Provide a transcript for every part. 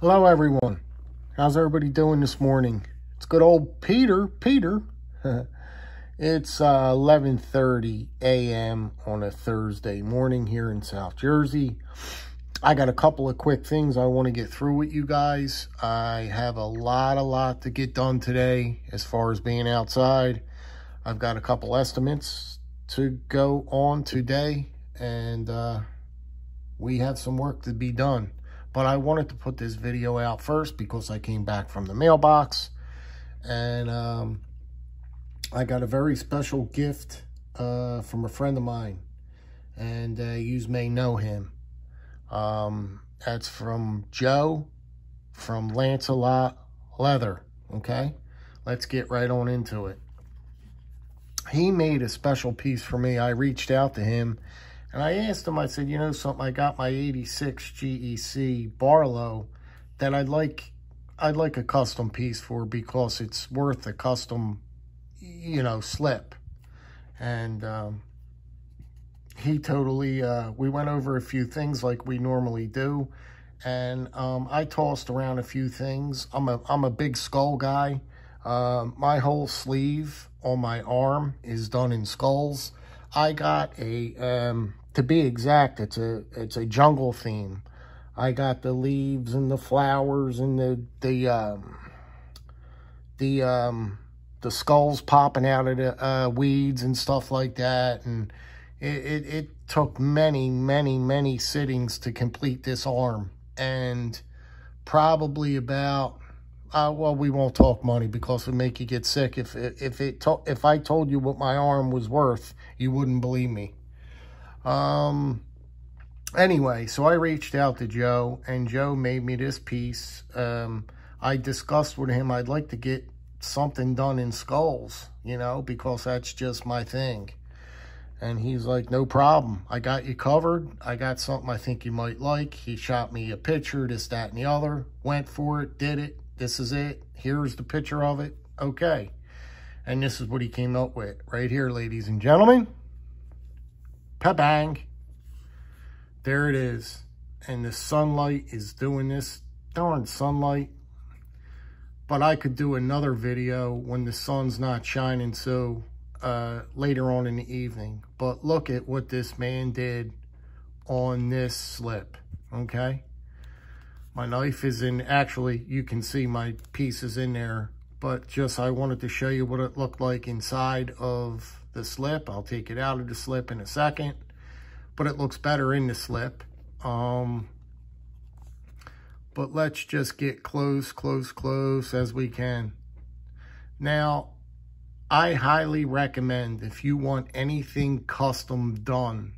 Hello, everyone. How's everybody doing this morning? It's good old Peter. Peter. it's uh, 11.30 a.m. on a Thursday morning here in South Jersey. I got a couple of quick things I want to get through with you guys. I have a lot, a lot to get done today as far as being outside. I've got a couple estimates to go on today, and uh, we have some work to be done. But I wanted to put this video out first because I came back from the mailbox and um, I got a very special gift uh, from a friend of mine. And uh, you may know him. Um, that's from Joe from Lancelot Leather. Okay? Let's get right on into it. He made a special piece for me. I reached out to him and I asked him, I said, you know something, I got my 86 GEC Barlow that I'd like, I'd like a custom piece for because it's worth a custom, you know, slip. And um, he totally, uh, we went over a few things like we normally do. And um, I tossed around a few things. I'm a, I'm a big skull guy. Uh, my whole sleeve on my arm is done in skulls. I got a, um, to be exact, it's a it's a jungle theme. I got the leaves and the flowers and the the um, the um, the skulls popping out of the uh, weeds and stuff like that, and it, it, it took many many many sittings to complete this arm, and probably about uh, well, we won't talk money because it make you get sick. If if it if I told you what my arm was worth, you wouldn't believe me. Um, anyway, so I reached out to Joe, and Joe made me this piece. Um, I discussed with him I'd like to get something done in skulls, you know, because that's just my thing. And he's like, no problem. I got you covered. I got something I think you might like. He shot me a picture, this, that, and the other. Went for it, did it. This is it. Here's the picture of it. Okay. And this is what he came up with right here, ladies and gentlemen. Pa-bang. There it is. And the sunlight is doing this darn sunlight. But I could do another video when the sun's not shining so uh, later on in the evening. But look at what this man did on this slip, okay? My knife is in, actually, you can see my piece is in there, but just I wanted to show you what it looked like inside of the slip. I'll take it out of the slip in a second, but it looks better in the slip. Um, but let's just get close, close, close as we can. Now, I highly recommend if you want anything custom done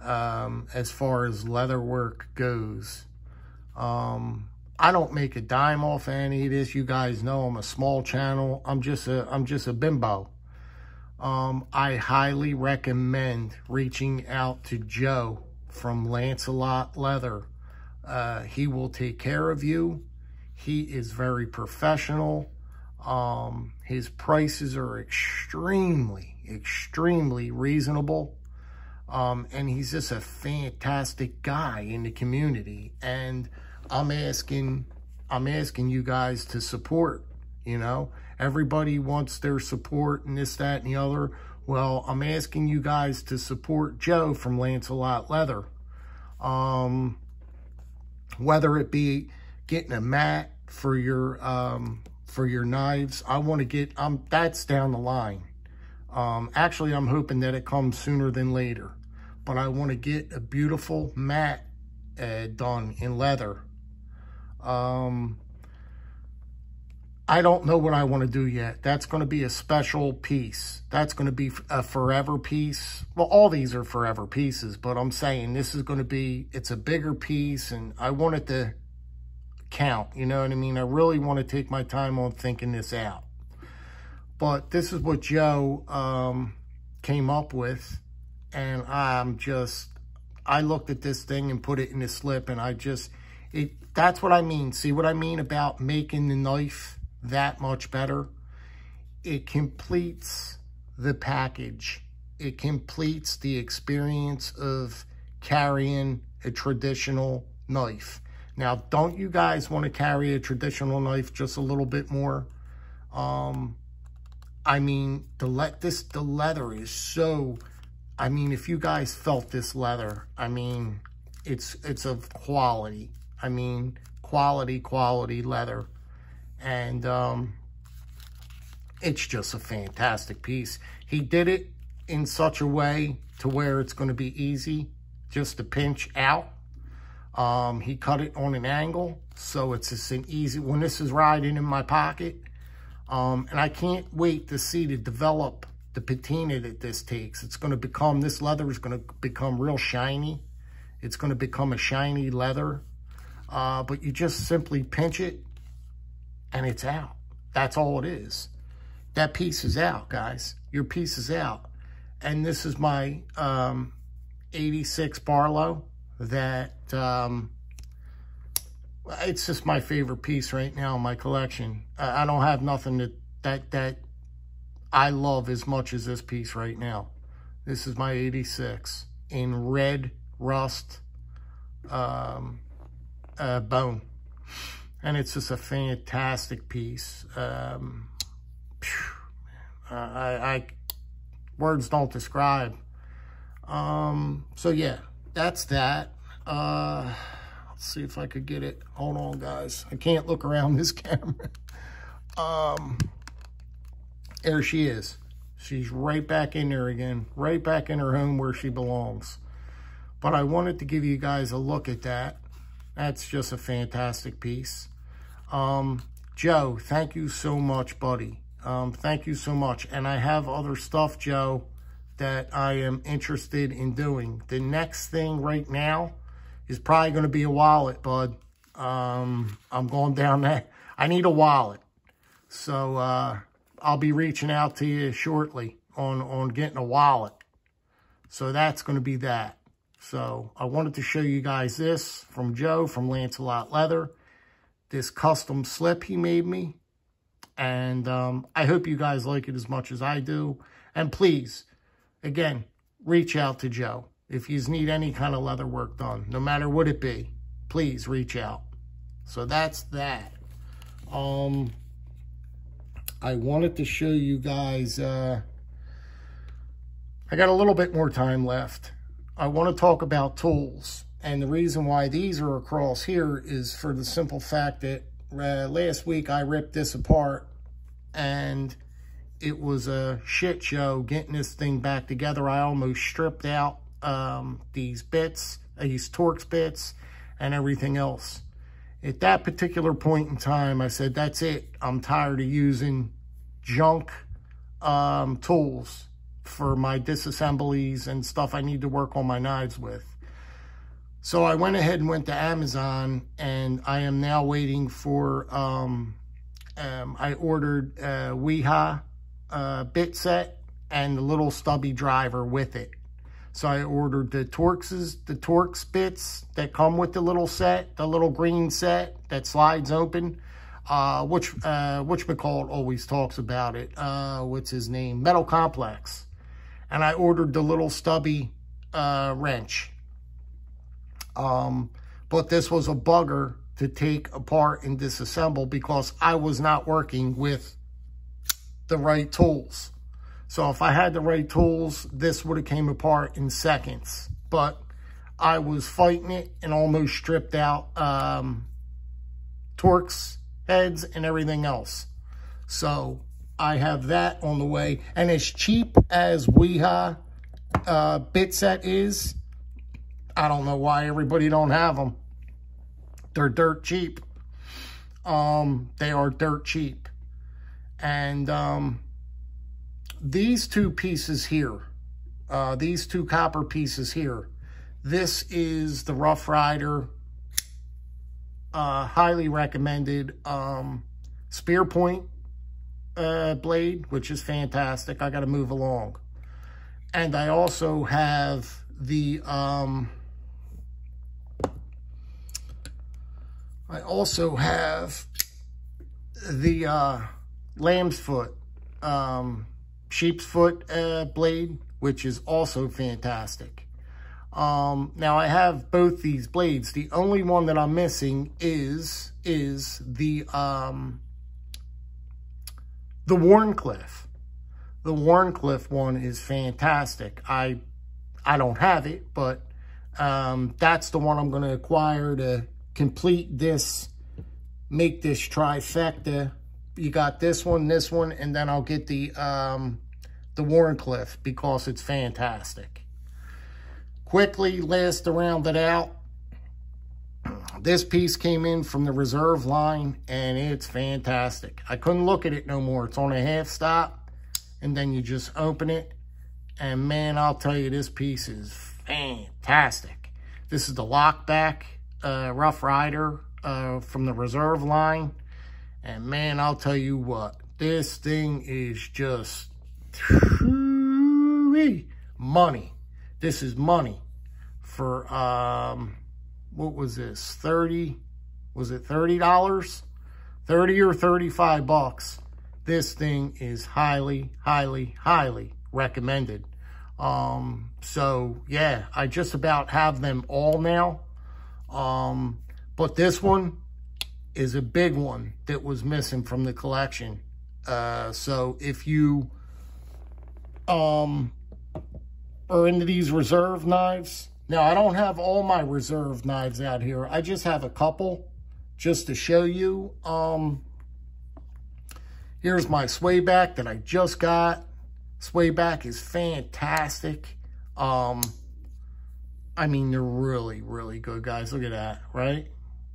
um, as far as leather work goes. Um, I don't make a dime off any of this. You guys know I'm a small channel. I'm just a I'm just a bimbo um, I highly recommend reaching out to Joe from Lancelot Leather. Uh, he will take care of you. He is very professional. Um, his prices are extremely, extremely reasonable. Um, and he's just a fantastic guy in the community. And I'm asking, I'm asking you guys to support, you know, Everybody wants their support and this, that, and the other. Well, I'm asking you guys to support Joe from Lancelot Leather. Um, whether it be getting a mat for your um, for your knives, I want to get, um, that's down the line. Um, actually, I'm hoping that it comes sooner than later. But I want to get a beautiful mat uh, done in leather. Um, I don't know what I want to do yet. That's going to be a special piece. That's going to be a forever piece. Well, all these are forever pieces, but I'm saying this is going to be, it's a bigger piece and I want it to count. You know what I mean? I really want to take my time on thinking this out. But this is what Joe um, came up with. And I'm just, I looked at this thing and put it in the slip and I just, it, that's what I mean. See what I mean about making the knife? That much better. It completes the package. It completes the experience of carrying a traditional knife. Now, don't you guys want to carry a traditional knife just a little bit more? Um, I mean, the let this the leather is so. I mean, if you guys felt this leather, I mean, it's it's of quality. I mean, quality, quality leather, and um, it's just a fantastic piece. He did it in such a way to where it's going to be easy just to pinch out. Um, he cut it on an angle, so it's just an easy, when this is riding in my pocket, um, and I can't wait to see to develop the patina that this takes. It's going to become, this leather is going to become real shiny. It's going to become a shiny leather. Uh, but you just simply pinch it and it's out. That's all it is. That piece is out, guys. Your piece is out. And this is my um, 86 Barlow that um, it's just my favorite piece right now in my collection. I, don't have nothing that, that, that I love as much as this piece right now. This is my 86 in red rust um, uh, bone. And it's just a fantastic piece. Um, I, I, words don't describe. Um, so yeah, that's that. Uh, Let's see if I could get it. Hold on, guys. I can't look around this camera. um, there she is. She's right back in there again. Right back in her home where she belongs. But I wanted to give you guys a look at that. That's just a fantastic piece. Um, Joe, thank you so much, buddy. Um, thank you so much. And I have other stuff, Joe, that I am interested in doing. The next thing right now is probably going to be a wallet, bud. Um, I'm going down that. I need a wallet. So uh, I'll be reaching out to you shortly on, on getting a wallet. So that's going to be that. So I wanted to show you guys this from Joe from Lancelot Leather. This custom slip he made me. And um, I hope you guys like it as much as I do. And please, again, reach out to Joe. If you need any kind of leather work done, no matter what it be, please reach out. So that's that. Um, I wanted to show you guys, uh, I got a little bit more time left. I want to talk about tools. And the reason why these are across here is for the simple fact that uh, last week I ripped this apart and it was a shit show getting this thing back together. I almost stripped out um, these bits, these Torx bits, and everything else. At that particular point in time, I said, that's it. I'm tired of using junk um, tools for my disassemblies and stuff I need to work on my knives with. So I went ahead and went to Amazon and I am now waiting for, um, um, I ordered a Wiha uh, bit set and the little stubby driver with it. So I ordered the Torxes, the Torx bits that come with the little set, the little green set that slides open. Uh, which, uh, which McCall always talks about it. Uh, what's his name? Metal Complex. And I ordered the little stubby, uh, wrench. Um, but this was a bugger to take apart and disassemble because I was not working with the right tools. So if I had the right tools, this would have came apart in seconds. But I was fighting it and almost stripped out um, Torx heads and everything else. So I have that on the way. And as cheap as Wiha uh, bit set is, I don't know why everybody don't have them. They're dirt cheap. Um, they are dirt cheap. And um, these two pieces here, uh, these two copper pieces here, this is the Rough Rider, uh, highly recommended um, spear point uh, blade, which is fantastic. I got to move along. And I also have the, um, I also have the uh, lamb's foot um, sheep's foot uh, blade, which is also fantastic. Um, now I have both these blades. The only one that I'm missing is, is the, um, the Wharncliffe. The Wharncliffe one is fantastic. I, I don't have it, but, um, that's the one I'm going to acquire to complete this, make this trifecta. You got this one, this one, and then I'll get the, um, the Wharncliffe because it's fantastic. Quickly, last to round it out, this piece came in from the reserve line and it's fantastic. I couldn't look at it no more. It's on a half stop and then you just open it and man, I'll tell you, this piece is fantastic. This is the lockback uh, Rough Rider uh, from the reserve line. And man, I'll tell you what, this thing is just money. This is money for, um, what was this? 30, was it $30? 30 or 35 bucks. This thing is highly, highly, highly recommended. Um, so yeah, I just about have them all now. Um, but this one is a big one that was missing from the collection. Uh, so if you um, are into these reserve knives. Now, I don't have all my reserve knives out here. I just have a couple just to show you. Um, here's my swayback that I just got. Swayback is fantastic. Um, I mean, they're really, really good, guys. Look at that, right?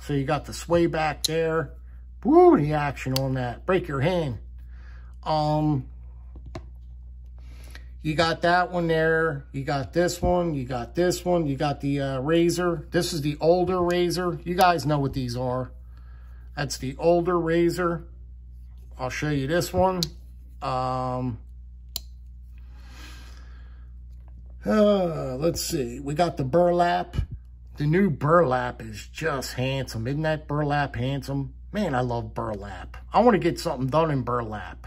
So you got the swayback there. Woo, the action on that. Break your hand. Um, you got that one there. You got this one. You got this one. You got the uh, Razor. This is the older Razor. You guys know what these are. That's the older Razor. I'll show you this one. Um, uh, let's see. We got the Burlap. The new Burlap is just handsome. Isn't that Burlap handsome? Man, I love Burlap. I want to get something done in Burlap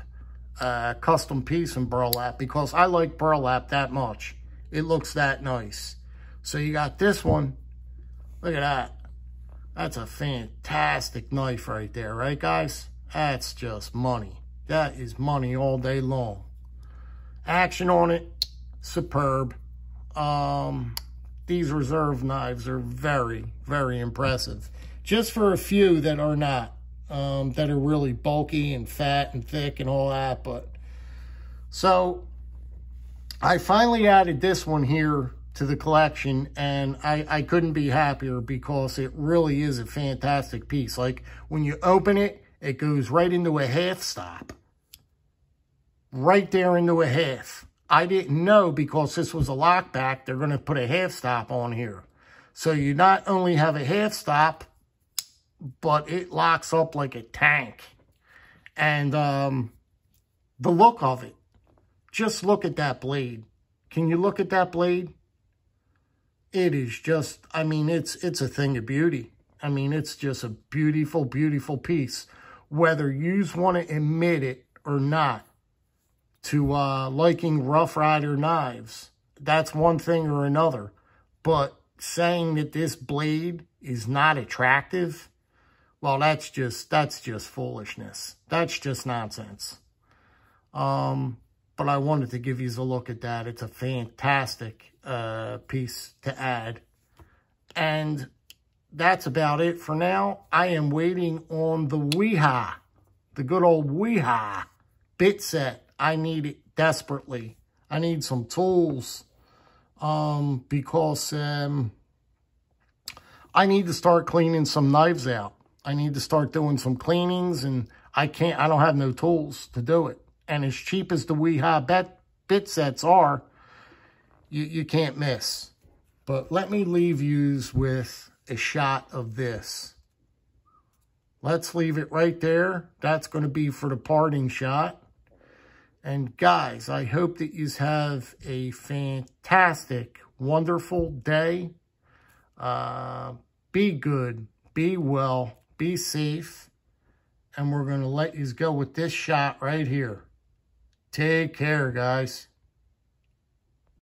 uh, custom piece in burlap because I like burlap that much. It looks that nice. So you got this one. Look at that. That's a fantastic knife right there, right guys? That's just money. That is money all day long. Action on it, superb. Um, these reserve knives are very, very impressive. Just for a few that are not um, that are really bulky and fat and thick and all that. But so I finally added this one here to the collection and I, I couldn't be happier because it really is a fantastic piece. Like when you open it, it goes right into a half stop. Right there into a half. I didn't know because this was a lockback, they're going to put a half stop on here. So you not only have a half stop, but it locks up like a tank. And um, the look of it, just look at that blade. Can you look at that blade? It is just, I mean, it's it's a thing of beauty. I mean, it's just a beautiful, beautiful piece. Whether you want to admit it or not, to uh, liking Rough Rider knives, that's one thing or another. But saying that this blade is not attractive, well, that's just, that's just foolishness. That's just nonsense. Um, but I wanted to give you a look at that. It's a fantastic uh, piece to add. And that's about it for now. I am waiting on the Wiha, the good old Wiha bit set. I need it desperately. I need some tools um, because um, I need to start cleaning some knives out. I need to start doing some cleanings and I can't, I don't have no tools to do it. And as cheap as the Wiha bit, bit sets are, you, you can't miss. But let me leave yous with a shot of this. Let's leave it right there. That's going to be for the parting shot. And guys, I hope that you have a fantastic, wonderful day. Uh, be good, be well, be safe, and we're going to let you go with this shot right here. Take care, guys.